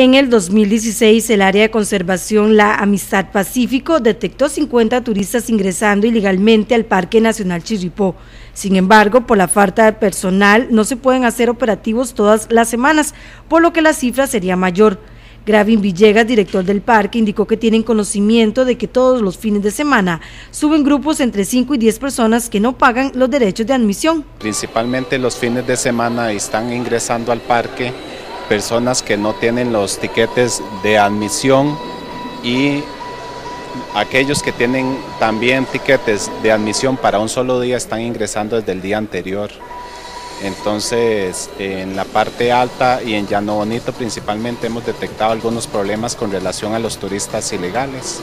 En el 2016, el área de conservación La Amistad Pacífico detectó 50 turistas ingresando ilegalmente al Parque Nacional Chirripó. Sin embargo, por la falta de personal, no se pueden hacer operativos todas las semanas, por lo que la cifra sería mayor. Gravin Villegas, director del parque, indicó que tienen conocimiento de que todos los fines de semana suben grupos entre 5 y 10 personas que no pagan los derechos de admisión. Principalmente los fines de semana están ingresando al parque personas que no tienen los tiquetes de admisión y aquellos que tienen también tiquetes de admisión para un solo día están ingresando desde el día anterior. Entonces, en la parte alta y en Llano Bonito principalmente hemos detectado algunos problemas con relación a los turistas ilegales.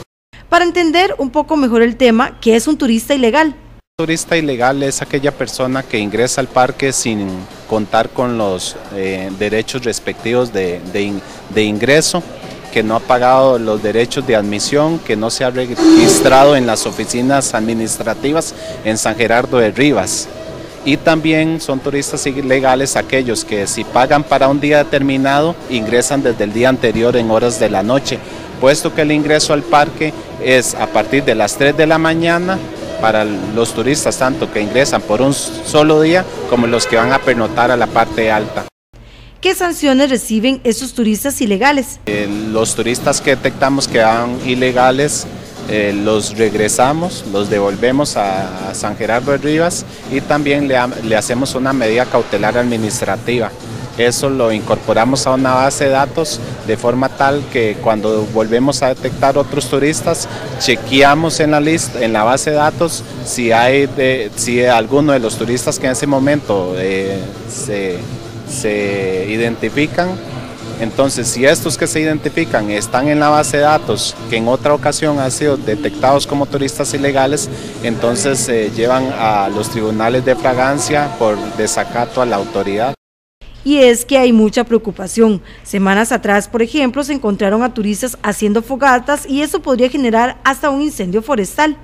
Para entender un poco mejor el tema, ¿qué es un turista ilegal? Turista ilegal es aquella persona que ingresa al parque sin contar con los eh, derechos respectivos de, de, ingreso, que no ha pagado los derechos de admisión, que no se ha registrado en las oficinas administrativas en San Gerardo de Rivas. Y también son turistas ilegales aquellos que si pagan para un día determinado ingresan desde el día anterior en horas de la noche, puesto que el ingreso al parque es a partir de las 3 de la mañana para los turistas, tanto que ingresan por un solo día como los que van a pernotar a la parte alta. ¿Qué sanciones reciben esos turistas ilegales? Eh, los turistas que detectamos que van ilegales eh, los regresamos, los devolvemos a, San Gerardo de Rivas y también le, le hacemos una medida cautelar administrativa. Eso lo incorporamos a una base de datos de forma tal que cuando volvemos a detectar otros turistas, chequeamos en la lista, en la base de datos si hay si alguno de los turistas que en ese momento eh, se, se identifican. Entonces, si estos que se identifican están en la base de datos, que en otra ocasión han sido detectados como turistas ilegales, entonces se llevan a los tribunales de fragancia por desacato a la autoridad y es que hay mucha preocupación. Semanas atrás, por ejemplo, se encontraron a turistas haciendo fogatas y eso podría generar hasta un incendio forestal.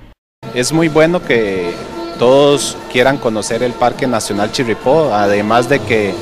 Es muy bueno que todos quieran conocer el Parque Nacional Chirripó, además de que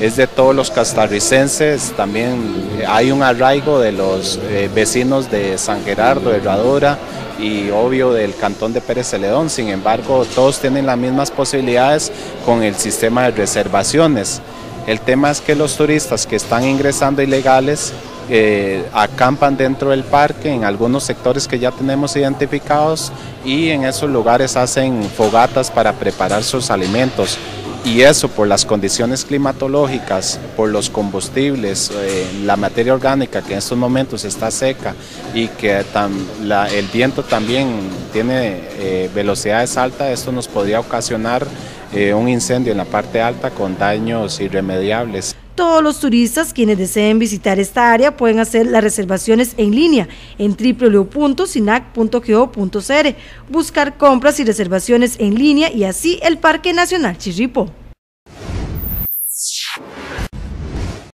es de todos los castarricenses, también hay un arraigo de los eh, vecinos de San Gerardo, Herradura y obvio del cantón de Pérez Celedón, sin embargo todos tienen las mismas posibilidades con el sistema de reservaciones. El tema es que los turistas que están ingresando ilegales eh, acampan dentro del parque en algunos sectores que ya tenemos identificados y en esos lugares hacen fogatas para preparar sus alimentos. Y eso por las condiciones climatológicas, por los combustibles, eh, la materia orgánica que en estos momentos está seca y que el viento también tiene eh, velocidades altas, esto nos podría ocasionar eh, un incendio en la parte alta con daños irremediables. Todos los turistas quienes deseen visitar esta área pueden hacer las reservaciones en línea en www.sinac.go.cr, buscar compras y reservaciones en línea y así el Parque Nacional Chirripo.